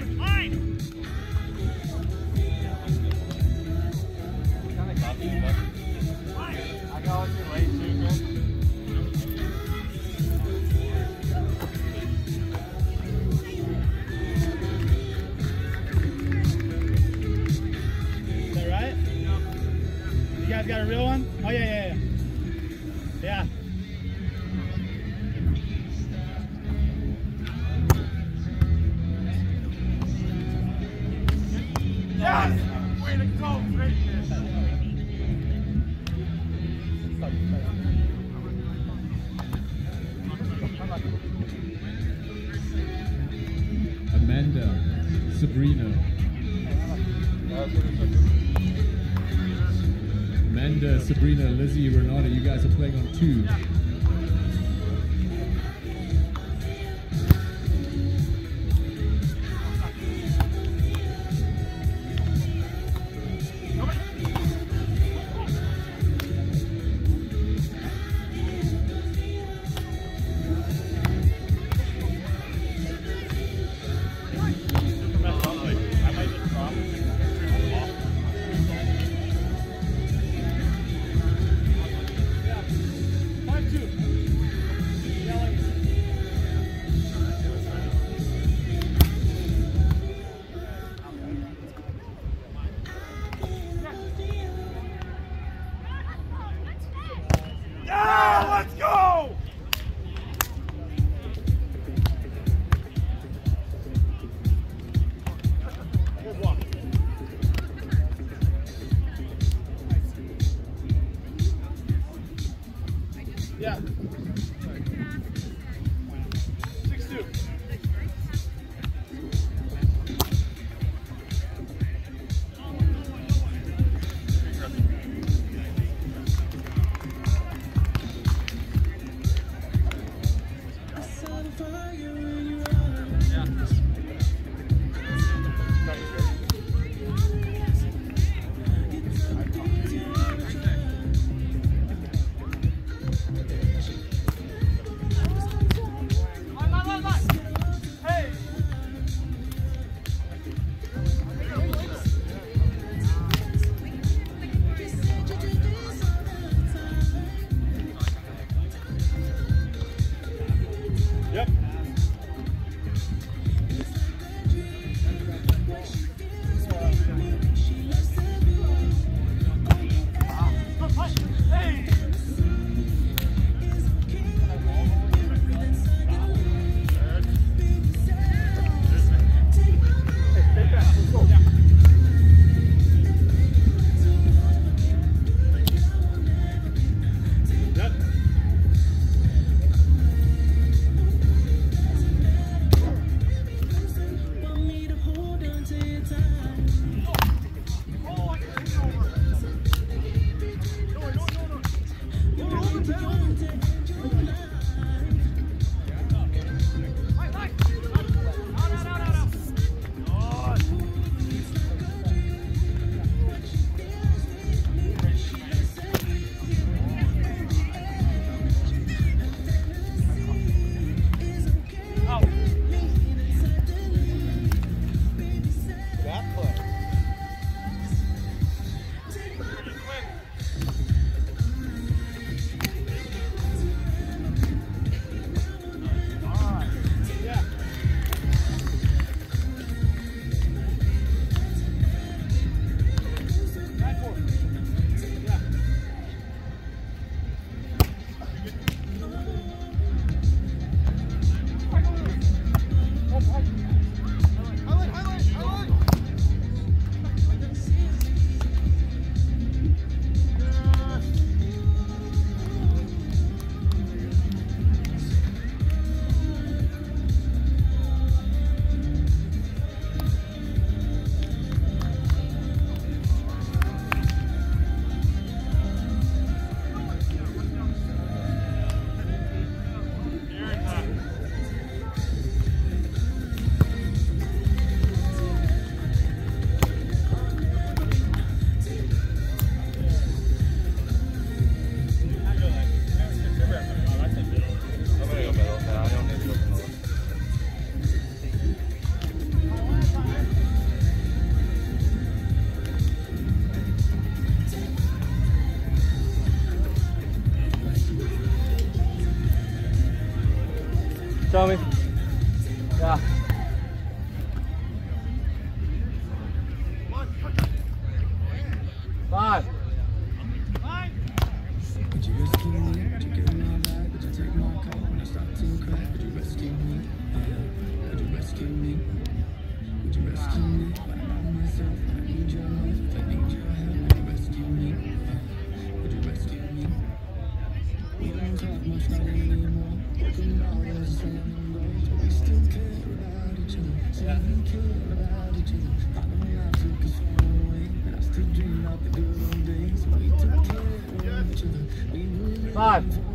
Time! Sabrina. Amanda, Sabrina, Lizzie, Renata, you guys are playing on two. To crack? Would you rescue me? Yeah. Would you rescue me? Would you rescue me? When I'm by myself, I need your love, I need your help, would you rescue me? Would you rescue me? We don't talk much not anymore. Broken dollars, selling gold, but we still care about each other. So care about each other. I took us far away, but I still dream about the good old days we took care of each other. We knew Five.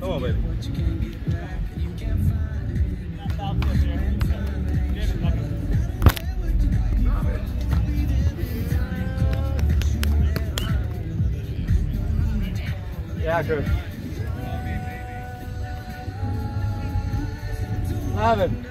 Come on, baby. Yeah, Chris. Eleven. rescue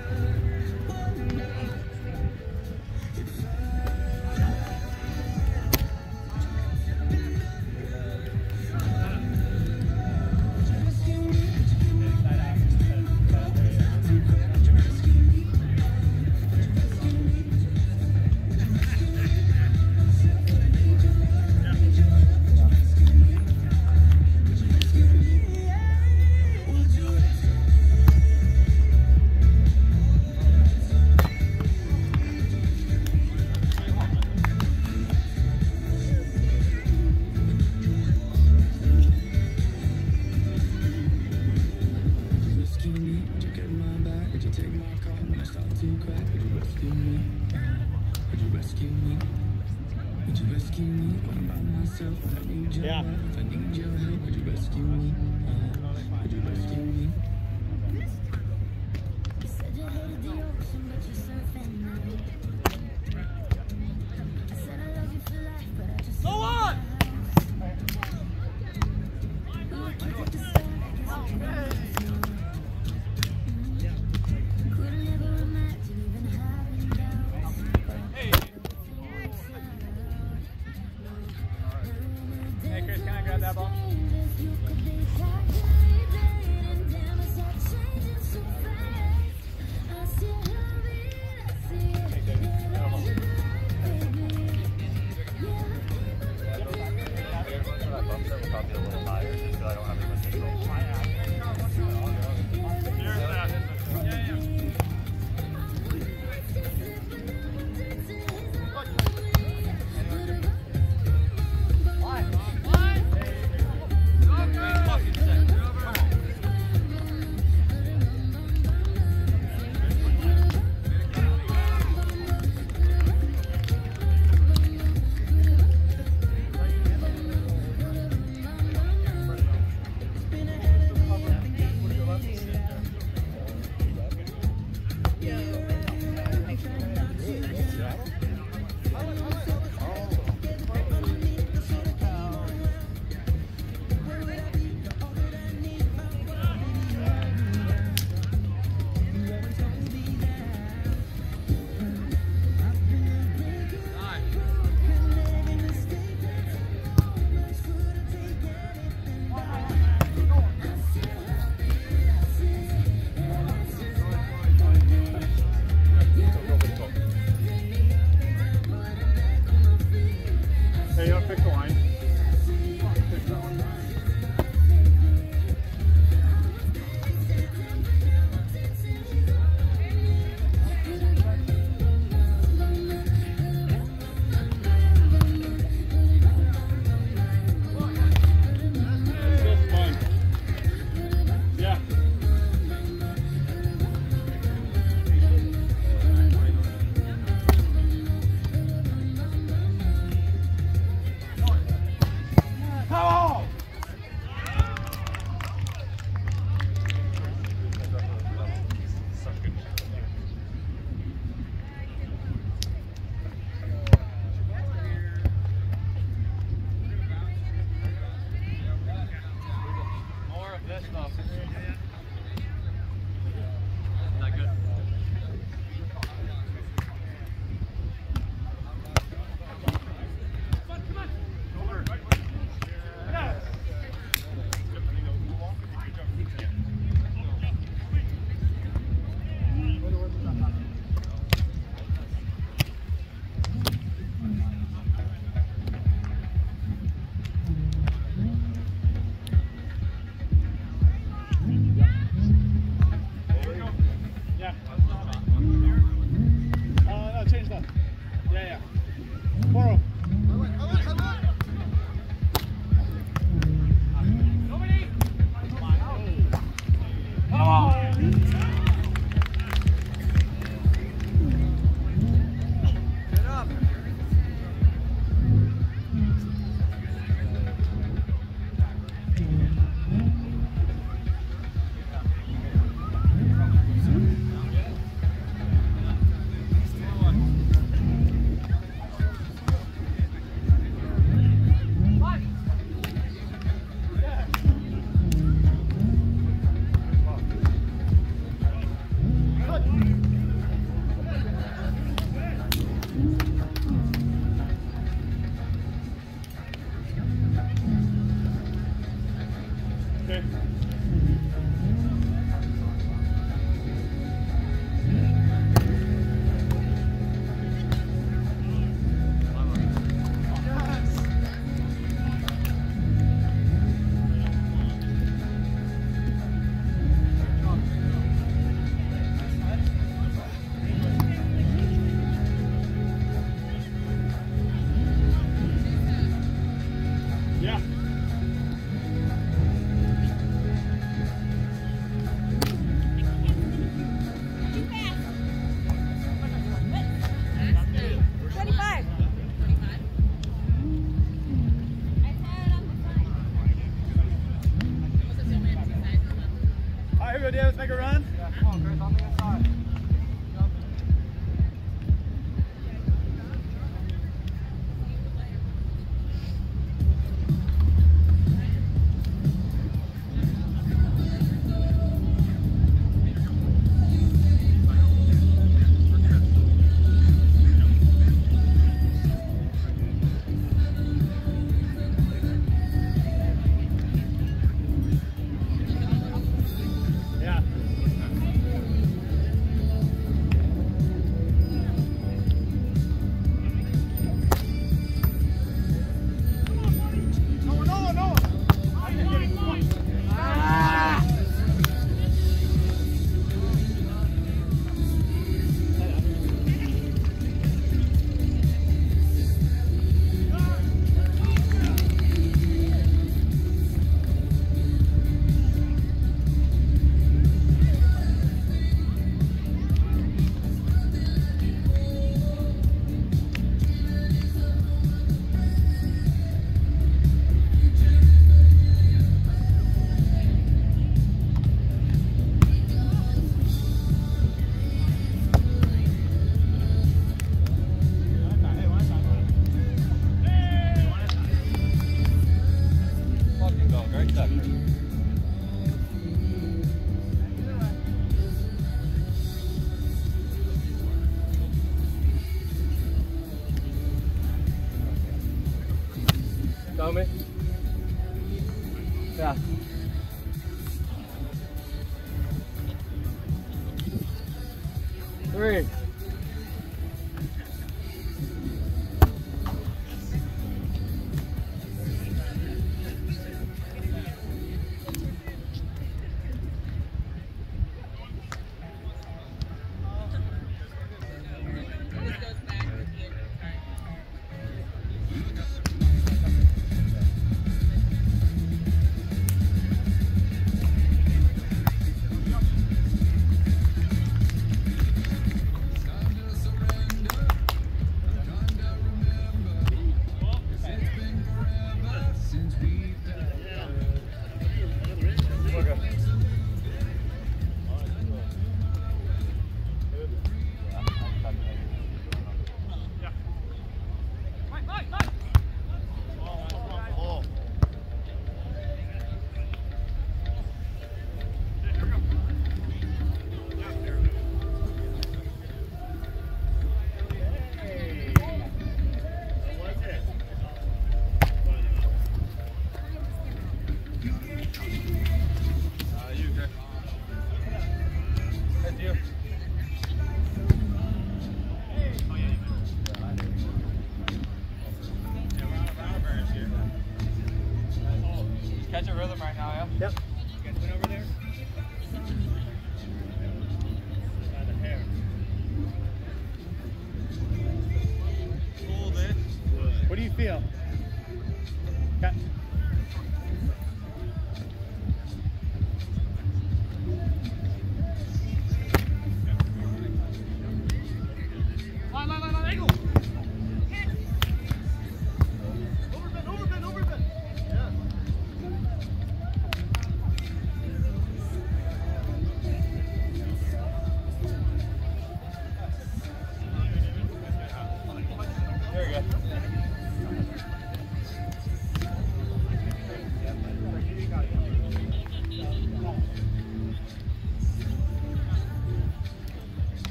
Three. Catch a rhythm right now, yeah? Yep.